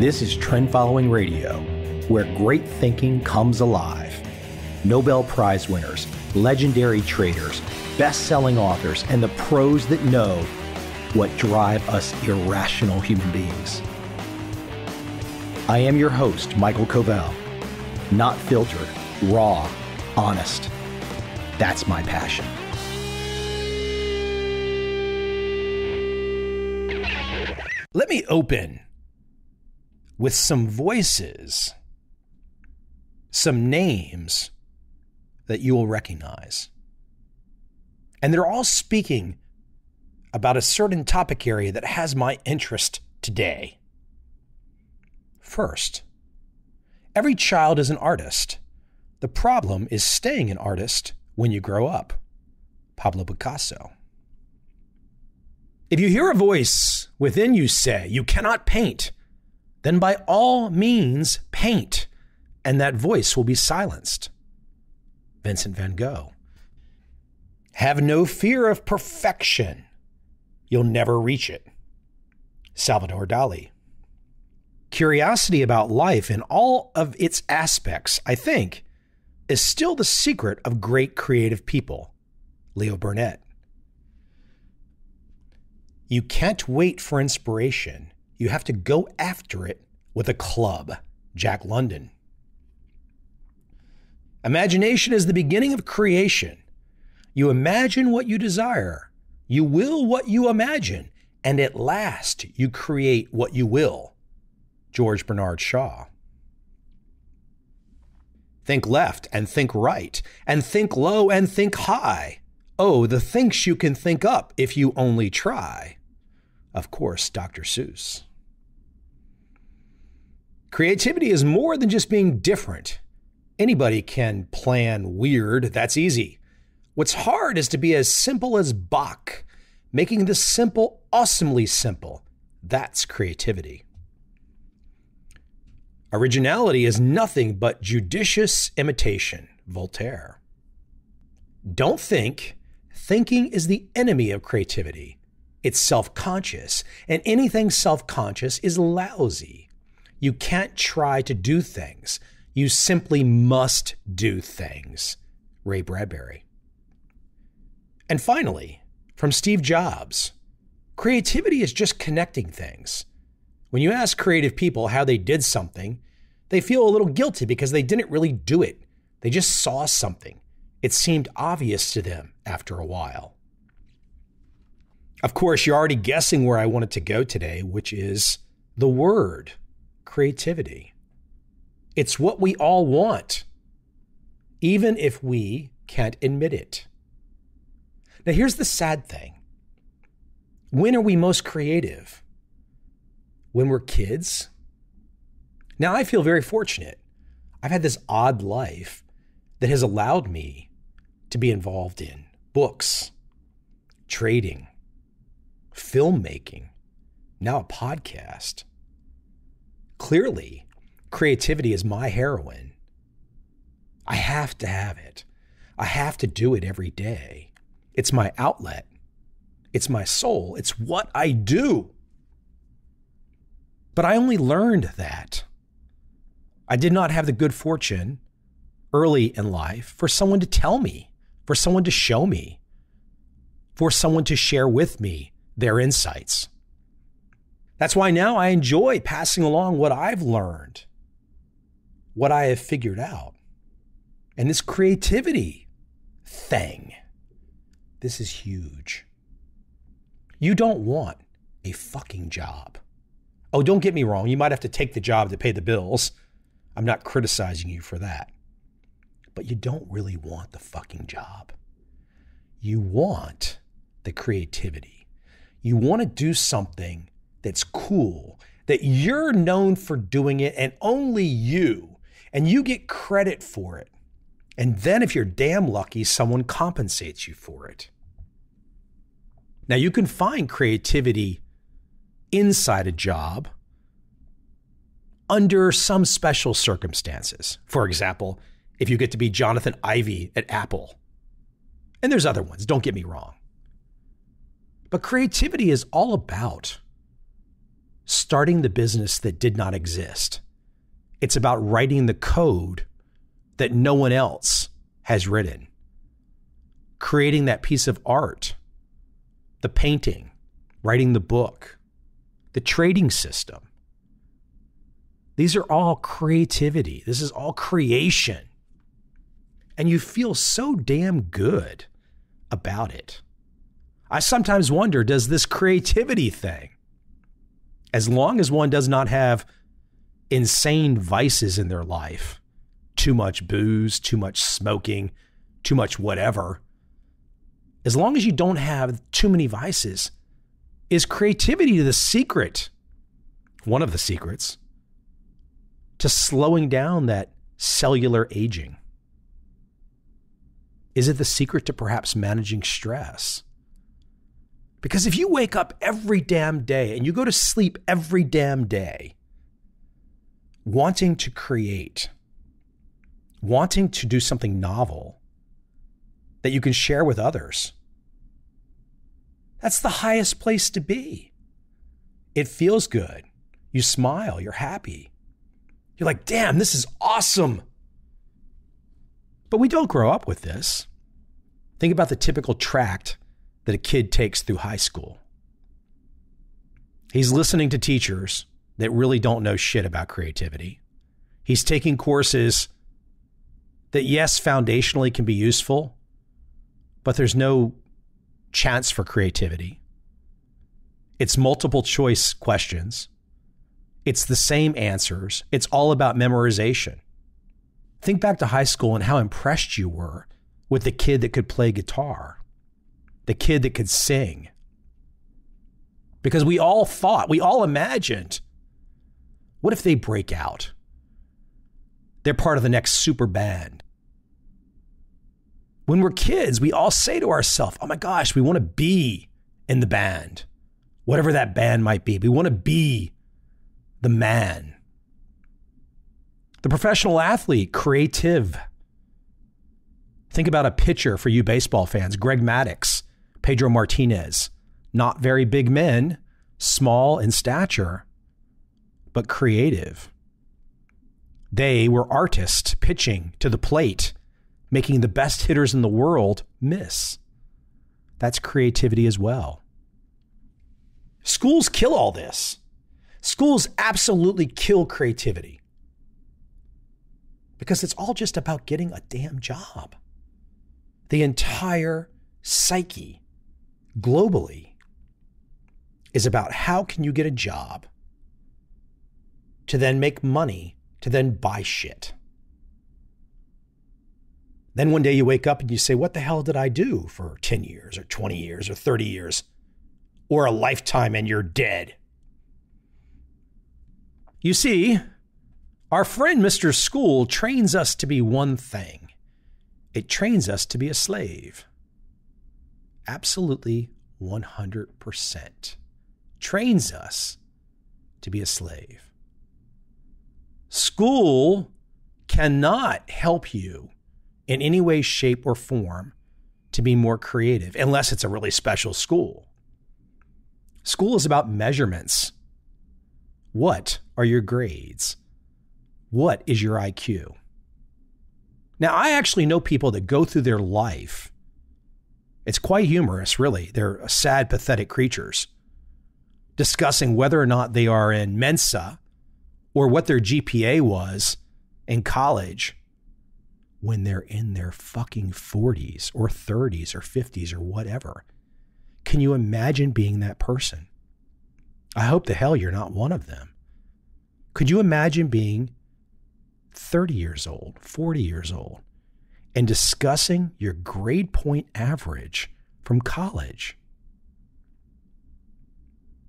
This is Trend Following Radio, where great thinking comes alive. Nobel Prize winners, legendary traders, best selling authors, and the pros that know what drive us irrational human beings. I am your host, Michael Covel. Not filtered, raw, honest. That's my passion. Let me open with some voices, some names that you will recognize. And they're all speaking about a certain topic area that has my interest today. First, every child is an artist. The problem is staying an artist when you grow up. Pablo Picasso. If you hear a voice within you say, You cannot paint, then by all means paint, and that voice will be silenced. Vincent van Gogh. Have no fear of perfection. You'll never reach it. Salvador Dali. Curiosity about life in all of its aspects, I think, is still the secret of great creative people. Leo Burnett. You can't wait for inspiration. You have to go after it with a club. Jack London. Imagination is the beginning of creation. You imagine what you desire. You will what you imagine. And at last, you create what you will. George Bernard Shaw. Think left and think right, and think low and think high. Oh, the thinks you can think up if you only try. Of course, Dr. Seuss. Creativity is more than just being different. Anybody can plan weird, that's easy. What's hard is to be as simple as Bach, making the simple awesomely simple. That's creativity. Originality is nothing but judicious imitation. Voltaire. Don't think. Thinking is the enemy of creativity. It's self conscious, and anything self conscious is lousy. You can't try to do things. You simply must do things. Ray Bradbury. And finally, from Steve Jobs creativity is just connecting things. When you ask creative people how they did something, they feel a little guilty because they didn't really do it. They just saw something. It seemed obvious to them after a while. Of course, you're already guessing where I wanted to go today, which is the word creativity. It's what we all want, even if we can't admit it. Now, here's the sad thing when are we most creative? When we're kids? Now, I feel very fortunate. I've had this odd life that has allowed me to be involved in books, trading, filmmaking, now a podcast. Clearly, creativity is my heroin. I have to have it. I have to do it every day. It's my outlet. It's my soul. It's what I do. But I only learned that. I did not have the good fortune early in life for someone to tell me, for someone to show me, for someone to share with me their insights. That's why now I enjoy passing along what I've learned, what I have figured out. And this creativity thing, this is huge. You don't want a fucking job. Oh, don't get me wrong. You might have to take the job to pay the bills. I'm not criticizing you for that. But you don't really want the fucking job. You want the creativity. You want to do something that's cool, that you're known for doing it and only you, and you get credit for it. And then, if you're damn lucky, someone compensates you for it. Now, you can find creativity inside a job under some special circumstances. For example, if you get to be Jonathan Ive at Apple. And there's other ones, don't get me wrong. But creativity is all about starting the business that did not exist. It's about writing the code that no one else has written, creating that piece of art, the painting, writing the book, the trading system. These are all creativity. This is all creation. And you feel so damn good about it. I sometimes wonder does this creativity thing, as long as one does not have insane vices in their life, too much booze, too much smoking, too much whatever, as long as you don't have too many vices, is creativity the secret, one of the secrets, to slowing down that cellular aging? Is it the secret to perhaps managing stress? Because if you wake up every damn day and you go to sleep every damn day wanting to create, wanting to do something novel that you can share with others, that's the highest place to be. It feels good. You smile, you're happy. You're like, damn, this is awesome. But we don't grow up with this. Think about the typical tract that a kid takes through high school. He's listening to teachers that really don't know shit about creativity. He's taking courses that, yes, foundationally can be useful, but there's no chance for creativity. It's multiple choice questions. It's the same answers. It's all about memorization. Think back to high school and how impressed you were with the kid that could play guitar the kid that could sing. Because we all thought, we all imagined, what if they break out? They're part of the next super band. When we're kids, we all say to ourselves, oh my gosh, we want to be in the band, whatever that band might be. We want to be the man. The professional athlete, creative. Think about a pitcher for you baseball fans, Greg Maddux. Pedro Martinez. Not very big men, small in stature, but creative. They were artists pitching to the plate, making the best hitters in the world miss. That's creativity as well. Schools kill all this. Schools absolutely kill creativity because it's all just about getting a damn job. The entire psyche globally is about how can you get a job to then make money to then buy shit. Then one day you wake up and you say, What the hell did I do for 10 years or 20 years or 30 years or a lifetime and you're dead? You see, our friend Mr. School trains us to be one thing it trains us to be a slave absolutely 100% trains us to be a slave. School cannot help you in any way, shape, or form to be more creative unless it's a really special school. School is about measurements. What are your grades? What is your IQ? Now, I actually know people that go through their life it's quite humorous, really. They're sad, pathetic creatures discussing whether or not they are in Mensa or what their GPA was in college when they're in their fucking 40s or 30s or 50s or whatever. Can you imagine being that person? I hope the hell you're not one of them. Could you imagine being 30 years old, 40 years old, and discussing your grade point average from college.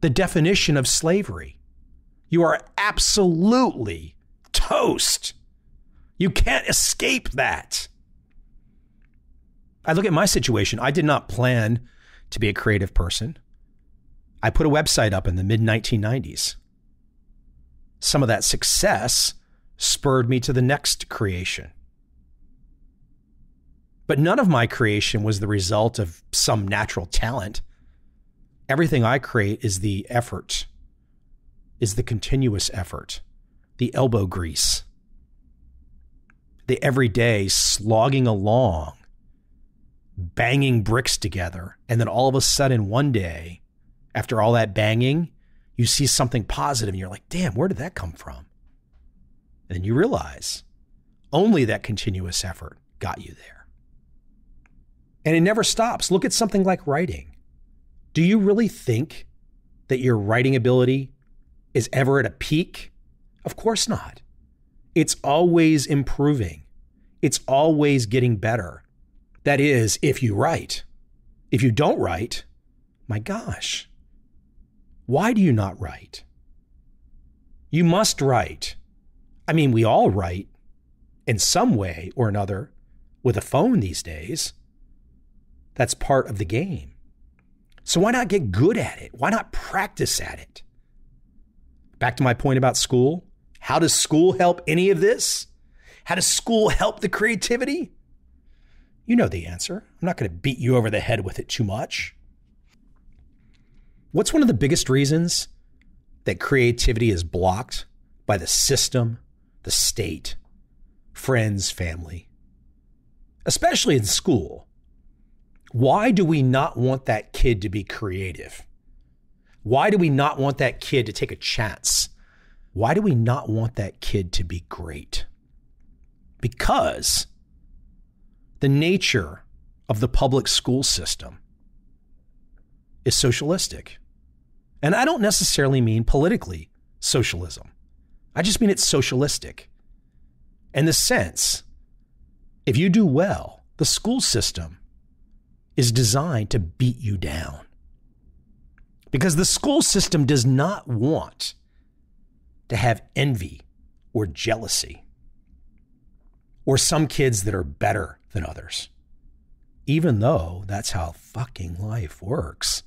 The definition of slavery. You are absolutely toast. You can't escape that. I look at my situation. I did not plan to be a creative person. I put a website up in the mid 1990s. Some of that success spurred me to the next creation. But none of my creation was the result of some natural talent. Everything I create is the effort is the continuous effort, the elbow grease, the everyday slogging along, banging bricks together. And then all of a sudden, one day, after all that banging, you see something positive and you're like, damn, where did that come from? And then you realize only that continuous effort got you there. And it never stops. Look at something like writing. Do you really think that your writing ability is ever at a peak? Of course not. It's always improving, it's always getting better. That is, if you write. If you don't write, my gosh, why do you not write? You must write. I mean, we all write in some way or another with a phone these days. That's part of the game. So why not get good at it? Why not practice at it? Back to my point about school. How does school help any of this? How does school help the creativity? You know the answer. I'm not going to beat you over the head with it too much. What's one of the biggest reasons that creativity is blocked by the system, the state, friends, family, especially in school? Why do we not want that kid to be creative? Why do we not want that kid to take a chance? Why do we not want that kid to be great? Because the nature of the public school system is socialistic. And I don't necessarily mean politically socialism. I just mean it's socialistic. In the sense, if you do well, the school system is designed to beat you down. Because the school system does not want to have envy or jealousy or some kids that are better than others. Even though that's how fucking life works.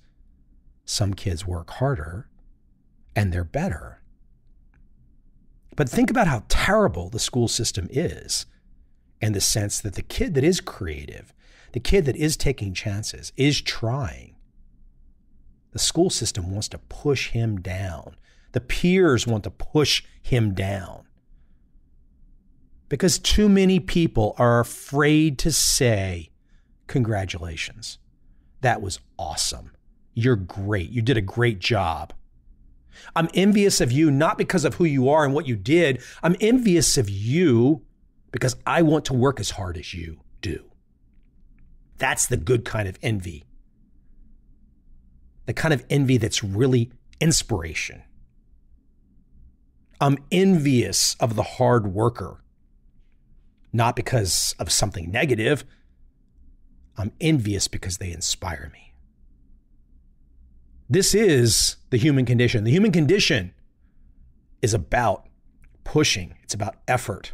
Some kids work harder and they're better. But think about how terrible the school system is in the sense that the kid that is creative, the kid that is taking chances, is trying. The school system wants to push him down. The peers want to push him down because too many people are afraid to say, Congratulations. That was awesome. You're great. You did a great job. I'm envious of you, not because of who you are and what you did. I'm envious of you because I want to work as hard as you. That's the good kind of envy. The kind of envy that's really inspiration. I'm envious of the hard worker not because of something negative. I'm envious because they inspire me. This is the human condition. The human condition is about pushing, it's about effort.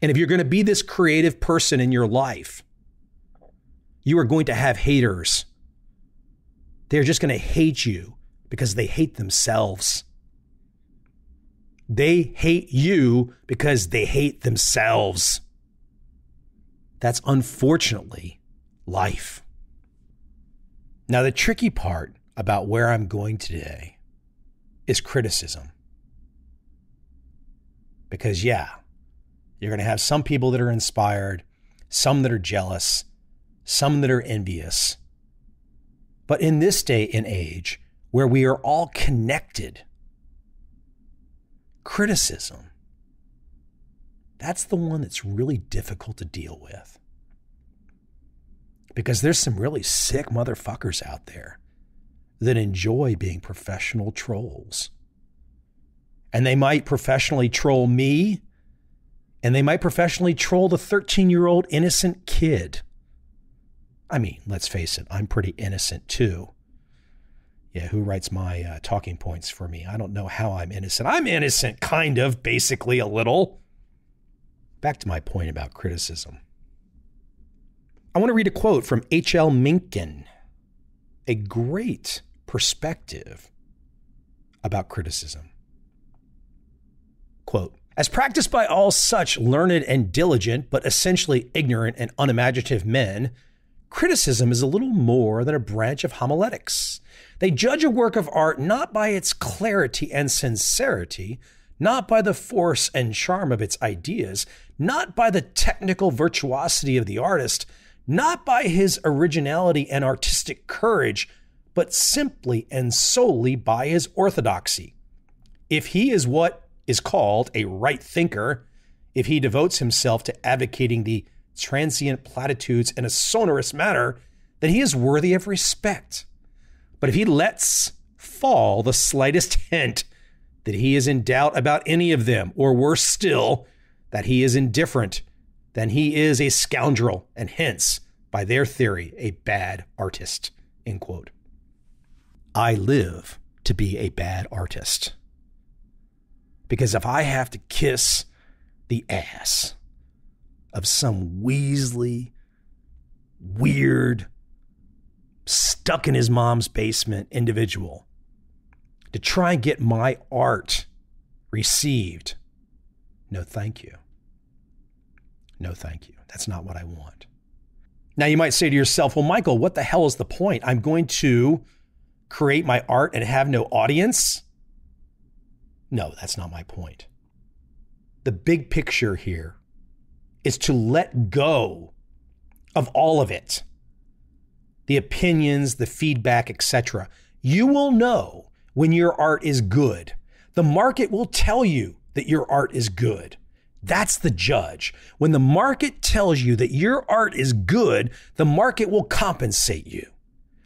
And if you're going to be this creative person in your life, you are going to have haters. They're just going to hate you because they hate themselves. They hate you because they hate themselves. That's unfortunately life. Now, the tricky part about where I'm going today is criticism. Because, yeah, you're going to have some people that are inspired, some that are jealous, some that are envious. But in this day and age, where we are all connected criticism, that's the one that's really difficult to deal with. Because there's some really sick motherfuckers out there that enjoy being professional trolls. And they might professionally troll me, and they might professionally troll the 13 year old innocent kid. I mean, let's face it, I'm pretty innocent too yeah, who writes my uh, talking points for me? I don't know how I'm innocent. I'm innocent, kind of, basically, a little. Back to my point about criticism. I want to read a quote from H.L. Mencken, a great perspective about criticism. Quote, as practiced by all such learned and diligent, but essentially ignorant and unimaginative men, criticism is a little more than a branch of homiletics. They judge a work of art not by its clarity and sincerity, not by the force and charm of its ideas, not by the technical virtuosity of the artist, not by his originality and artistic courage, but simply and solely by his orthodoxy. If he is what is called a right thinker, if he devotes himself to advocating the transient platitudes in a sonorous manner, then he is worthy of respect. But if he lets fall the slightest hint that he is in doubt about any of them, or worse still, that he is indifferent, then he is a scoundrel and hence, by their theory, a bad artist. End quote. I live to be a bad artist. Because if I have to kiss the ass of some Weasley, weird, stuck in his mom's basement individual to try and get my art received, no thank you. No thank you. That's not what I want. Now you might say to yourself, well, Michael, what the hell is the point? I'm going to create my art and have no audience? No, that's not my point. The big picture here is to let go of all of it the opinions, the feedback, etc. You will know when your art is good. The market will tell you that your art is good. That's the judge. When the market tells you that your art is good, the market will compensate you.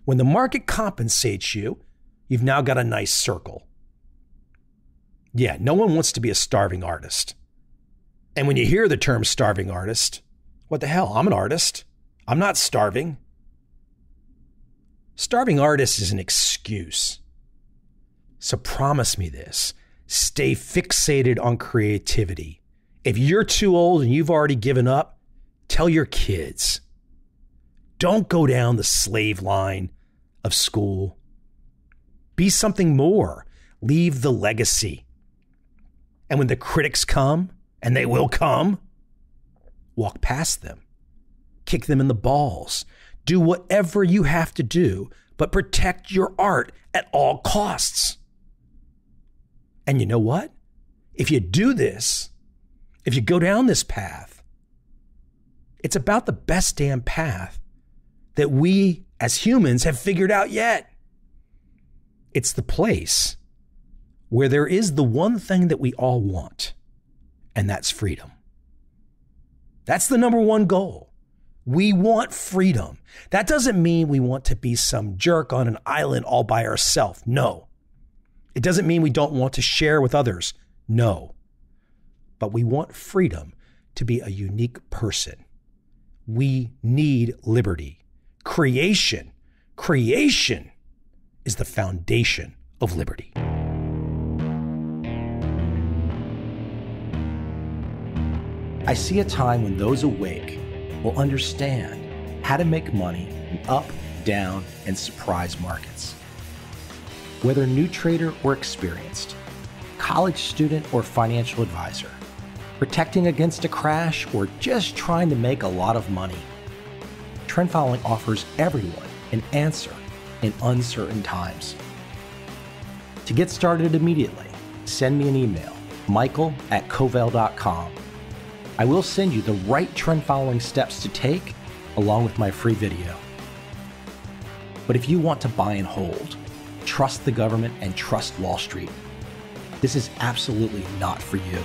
When the market compensates you, you've now got a nice circle. Yeah, no one wants to be a starving artist. And when you hear the term starving artist, what the hell? I'm an artist. I'm not starving. Starving artist is an excuse. So promise me this stay fixated on creativity. If you're too old and you've already given up, tell your kids. Don't go down the slave line of school. Be something more. Leave the legacy. And when the critics come, and they will come, walk past them, kick them in the balls, do whatever you have to do, but protect your art at all costs. And you know what? If you do this, if you go down this path, it's about the best damn path that we as humans have figured out yet. It's the place where there is the one thing that we all want, and that's freedom. That's the number one goal. We want freedom. That doesn't mean we want to be some jerk on an island all by ourselves. No. It doesn't mean we don't want to share with others. No. But we want freedom to be a unique person. We need liberty. Creation, creation is the foundation of liberty. I see a time when those awake will understand how to make money in up, down, and surprise markets. Whether new trader or experienced, college student or financial advisor, protecting against a crash or just trying to make a lot of money, trend following offers everyone an answer in uncertain times. To get started immediately, send me an email, michael at covel.com I will send you the right trend following steps to take along with my free video. But if you want to buy and hold, trust the government, and trust Wall Street, this is absolutely not for you.